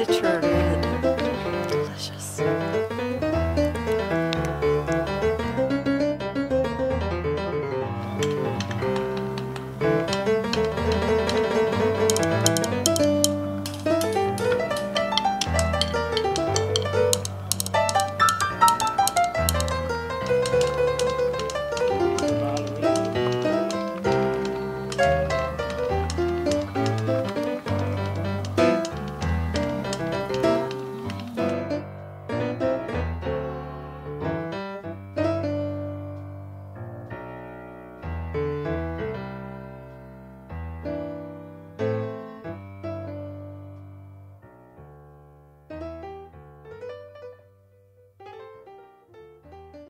The church.